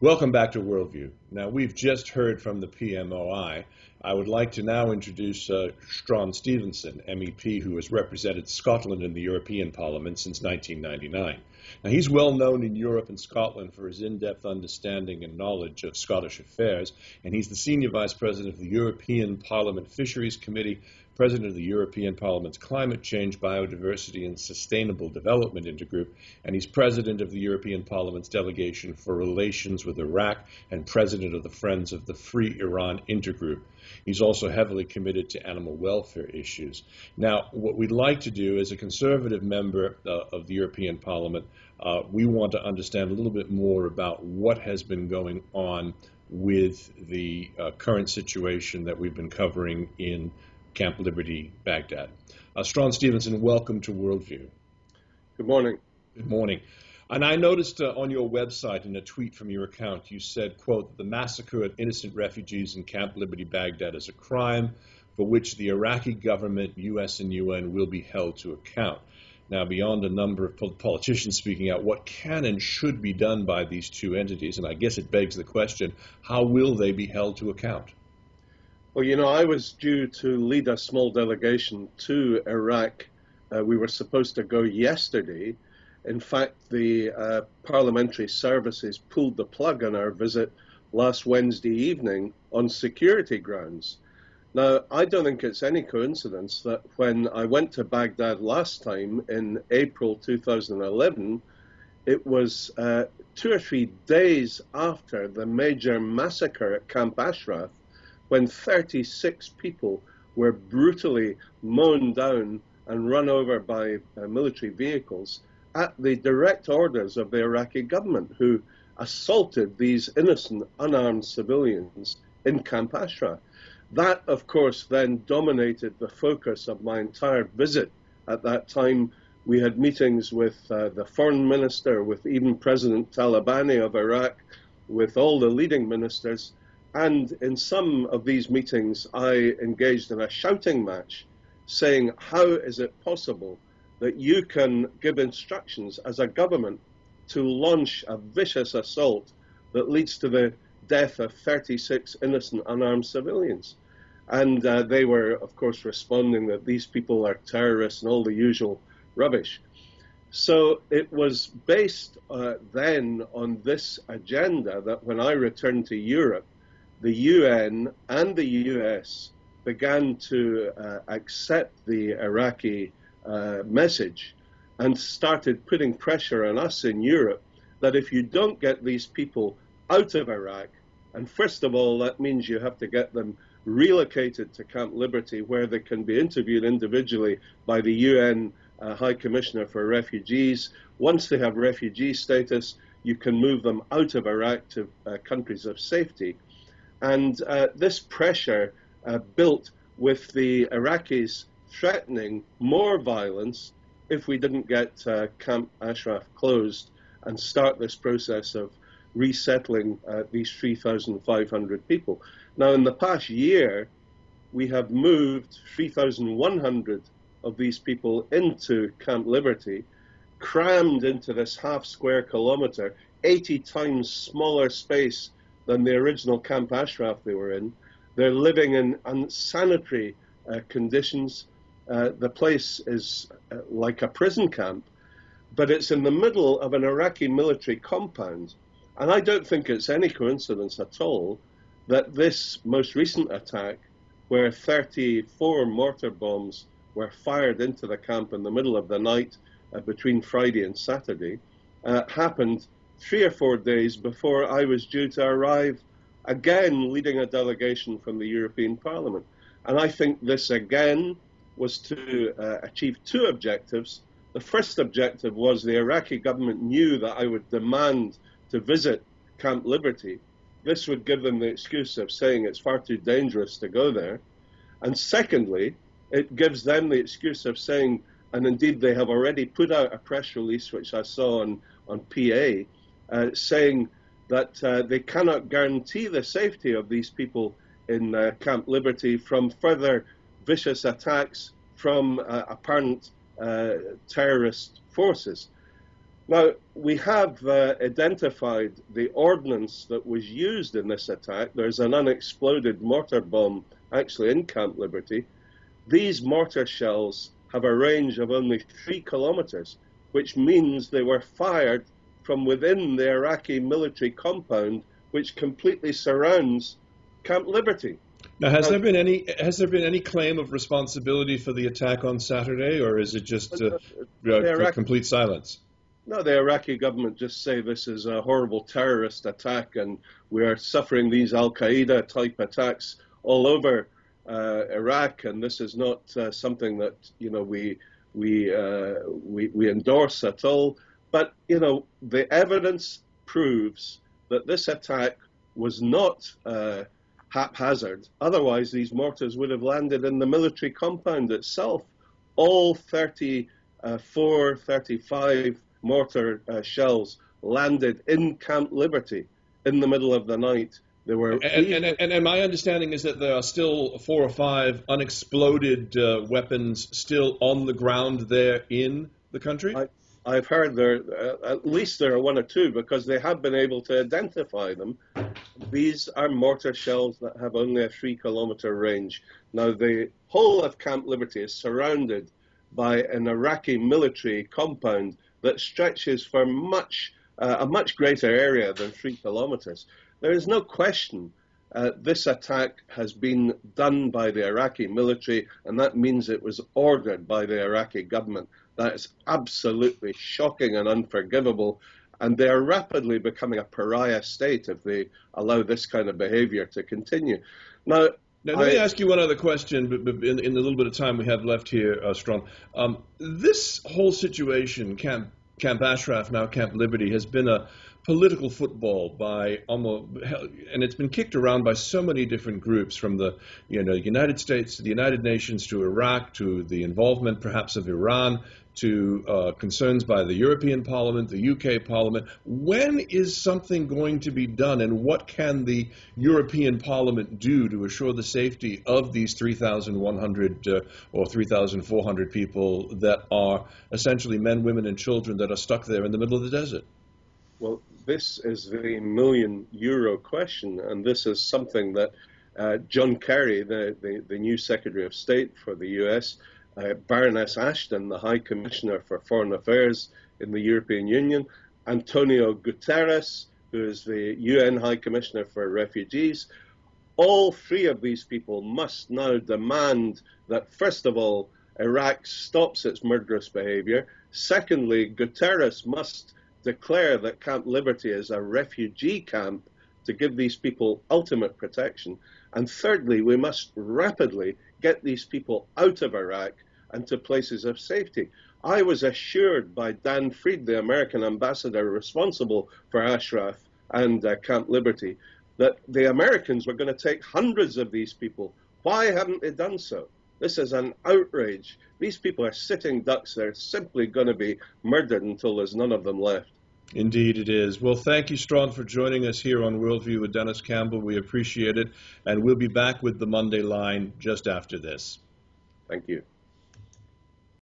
Welcome back to Worldview. Now, we've just heard from the PMOI. I would like to now introduce uh, Struan Stevenson, MEP, who has represented Scotland in the European Parliament since 1999. Now, he's well known in Europe and Scotland for his in depth understanding and knowledge of Scottish affairs, and he's the Senior Vice President of the European Parliament Fisheries Committee, President of the European Parliament's Climate Change, Biodiversity, and Sustainable Development Intergroup, and he's President of the European Parliament's Delegation for Relations with Iraq and President of the Friends of the Free Iran Intergroup. He's also heavily committed to animal welfare issues. Now, what we'd like to do as a conservative member uh, of the European Parliament, uh, we want to understand a little bit more about what has been going on with the uh, current situation that we've been covering in Camp Liberty, Baghdad. Uh, Struan Stevenson, welcome to Worldview. Good morning. Good morning. And I noticed uh, on your website in a tweet from your account, you said, quote, the massacre of innocent refugees in Camp Liberty, Baghdad is a crime for which the Iraqi government, U.S. and UN will be held to account. Now, beyond a number of politicians speaking out, what can and should be done by these two entities? And I guess it begs the question, how will they be held to account? Well, you know, I was due to lead a small delegation to Iraq. Uh, we were supposed to go yesterday. In fact, the uh, parliamentary services pulled the plug on our visit last Wednesday evening on security grounds. Now, I don't think it's any coincidence that when I went to Baghdad last time in April 2011, it was uh, two or three days after the major massacre at Camp Ashraf when 36 people were brutally mown down and run over by uh, military vehicles at the direct orders of the Iraqi government, who assaulted these innocent, unarmed civilians in Camp Ashraf. That, of course, then dominated the focus of my entire visit. At that time, we had meetings with uh, the foreign minister, with even President Talabani of Iraq, with all the leading ministers, and in some of these meetings, I engaged in a shouting match saying, How is it possible that you can give instructions as a government to launch a vicious assault that leads to the death of 36 innocent unarmed civilians? And uh, they were, of course, responding that these people are terrorists and all the usual rubbish. So it was based uh, then on this agenda that when I returned to Europe, the UN and the US began to uh, accept the Iraqi uh, message and started putting pressure on us in Europe that if you don't get these people out of Iraq, and first of all, that means you have to get them relocated to Camp Liberty, where they can be interviewed individually by the UN uh, High Commissioner for Refugees. Once they have refugee status, you can move them out of Iraq to uh, countries of safety. And uh, this pressure uh, built with the Iraqis threatening more violence if we didn't get uh, Camp Ashraf closed and start this process of resettling uh, these 3,500 people. Now, in the past year, we have moved 3,100 of these people into Camp Liberty, crammed into this half square kilometer, 80 times smaller space than the original Camp Ashraf they were in. They're living in unsanitary uh, conditions. Uh, the place is uh, like a prison camp, but it's in the middle of an Iraqi military compound. And I don't think it's any coincidence at all that this most recent attack, where 34 mortar bombs were fired into the camp in the middle of the night uh, between Friday and Saturday, uh, happened three or four days before I was due to arrive again leading a delegation from the European Parliament. And I think this again was to uh, achieve two objectives. The first objective was the Iraqi government knew that I would demand to visit Camp Liberty. This would give them the excuse of saying it's far too dangerous to go there. And secondly, it gives them the excuse of saying, and indeed they have already put out a press release, which I saw on, on PA, uh, saying that uh, they cannot guarantee the safety of these people in uh, Camp Liberty from further vicious attacks from uh, apparent uh, terrorist forces. Now, we have identified the ordnance that was used in this attack. There's an unexploded mortar bomb actually in Camp Liberty. These mortar shells have a range of only three kilometers, which means they were fired from within the Iraqi military compound, which completely surrounds Camp Liberty. Now, has there been any has there been any claim of responsibility for the attack on Saturday, or is it just uh, uh, complete silence? No, the Iraqi government just say this is a horrible terrorist attack, and we are suffering these Al Qaeda type attacks all over uh, Iraq, and this is not uh, something that you know we we, uh, we we endorse at all. But you know the evidence proves that this attack was not uh, haphazard. Otherwise, these mortars would have landed in the military compound itself. All 34, 35 mortar uh, shells landed in Camp Liberty in the middle of the night. There were and, and, and, and, my understanding is that there are still four or five unexploded uh, weapons still on the ground there in the country. I, I've heard there uh, at least there are one or two because they have been able to identify them. These are mortar shells that have only a three kilometer range. Now the whole of Camp Liberty is surrounded by an Iraqi military compound that stretches for much uh, a much greater area than three kilometers. There is no question uh, this attack has been done by the Iraqi military, and that means it was ordered by the Iraqi government. That is absolutely shocking and unforgivable, and they are rapidly becoming a pariah state if they allow this kind of behavior to continue. Now, now, let me ask you one other question, in, in, the little bit of time we have left here, uh, Struan. Um, this whole situation, Camp, Camp Ashraf, now Camp Liberty, has been a political football by almost, and it's been kicked around by so many different groups, from the you know United States to the United Nations to Iraq to the involvement perhaps of Iran to uh, concerns by the European Parliament, the UK Parliament. When is something going to be done, and what can the European Parliament do to assure the safety of these 3,100 uh, or 3,400 people that are essentially men, women, and children that are stuck there in the middle of the desert? Well, this is the million euro question, and this is something that uh, John Kerry, the, the, the new Secretary of State for the US, uh, Baroness Ashton, the High Commissioner for Foreign Affairs in the European Union, Antonio Guterres, who is the UN High Commissioner for Refugees. All three of these people must now demand that, first of all, Iraq stops its murderous behavior. Secondly, Guterres must declare that Camp Liberty is a refugee camp to give these people ultimate protection. And thirdly, we must rapidly get these people out of Iraq and to places of safety. I was assured by Dan Fried, the American ambassador responsible for Ashraf and uh, Camp Liberty, that the Americans were going to take hundreds of these people. Why haven't they done so? This is an outrage. These people are sitting ducks. They're simply going to be murdered until there's none of them left. Indeed, it is. Well, thank you, Struan, for joining us here on Worldview with Denis Campbell. We appreciate it. And we'll be back with the Monday line just after this. Thank you.